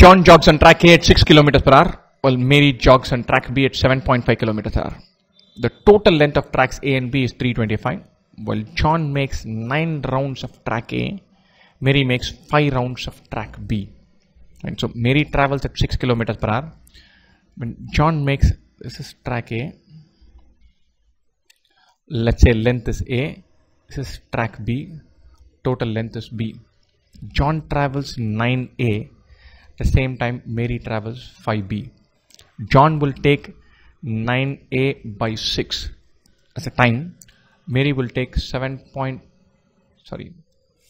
John jogs on track A at 6 kilometers per hour, while Mary jogs on track B at 7.5 kilometers per hour. The total length of tracks A and B is 325, while John makes 9 rounds of track A, Mary makes 5 rounds of track B. And so Mary travels at 6 kilometers per hour. When John makes this is track A, let's say length is A, this is track B, total length is B. John travels 9A, the same time Mary travels 5B. John will take 9A by 6 as a time. Mary will take 7 point, sorry,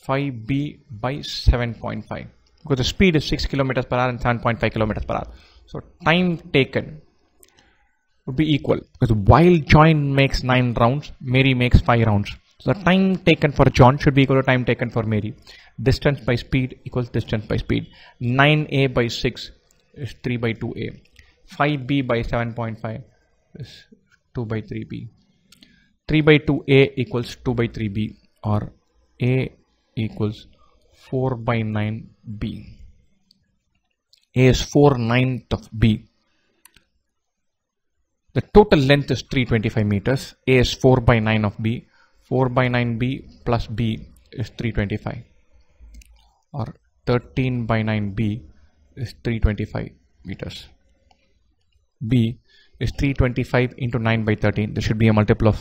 5B by 7.5 because the speed is 6 kilometers per hour and 7.5 kilometers per hour. So time taken would be equal because while John makes 9 rounds, Mary makes 5 rounds. So the time taken for John should be equal to time taken for Mary. Distance by speed equals distance by speed. 9a by 6 is 3 by 2a. 5b by 7.5 is 2 by 3b. 3 by 2a equals 2 by 3b or a equals 4 by 9b. a is 4 ninth of b. The total length is 325 meters. a is 4 by 9 of b. 4 by 9b plus b is 325 or 13 by 9b is 325 meters. b is 325 into 9 by 13. This should be a multiple of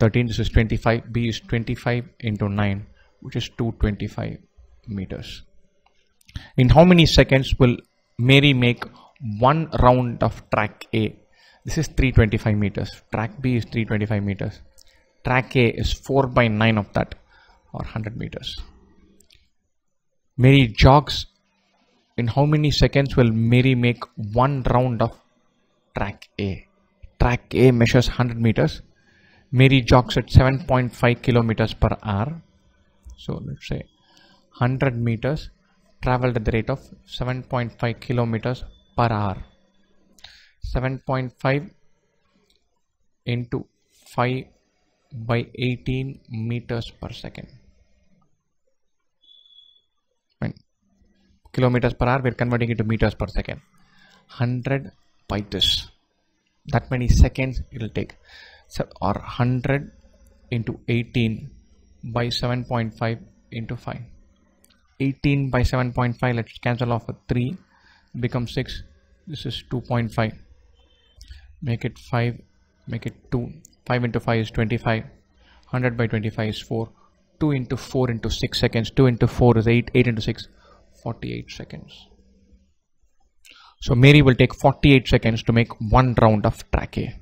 13. This is 25. b is 25 into 9 which is 225 meters. In how many seconds will Mary make one round of track A? This is 325 meters. Track B is 325 meters. Track A is 4 by 9 of that or 100 meters. Mary jogs. In how many seconds will Mary make one round of track A? Track A measures 100 meters. Mary jogs at 7.5 kilometers per hour. So let's say 100 meters traveled at the rate of 7.5 kilometers per hour. 7.5 into 5 by 18 meters per second. When kilometers per hour, we're converting it to meters per second. 100 by this. That many seconds it will take. So, or 100 into 18 by 7.5 into 5. 18 by 7.5, let's cancel off a 3, becomes 6. This is 2.5. Make it 5, make it 2. 5 into 5 is 25. 100 by 25 is 4. 2 into 4 into 6 seconds. 2 into 4 is 8. 8 into 6, 48 seconds. So Mary will take 48 seconds to make one round of track A.